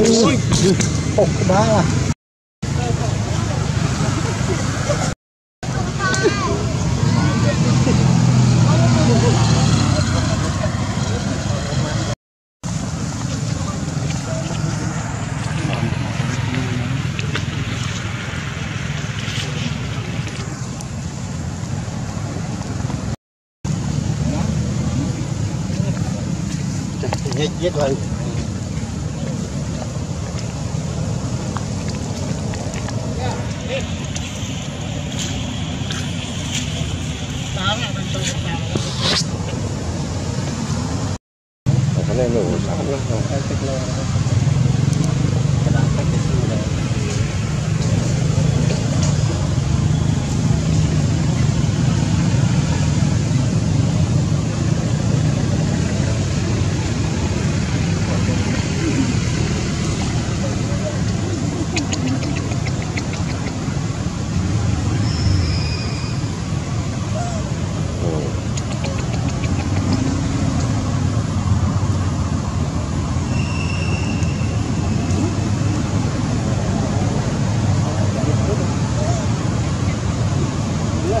lên ốc đá à Hãy subscribe cho kênh Ghiền Mì Gõ Để không bỏ lỡ những video hấp dẫn 好的。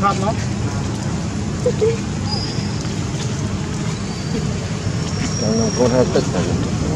看吗？刚刚刚才在等。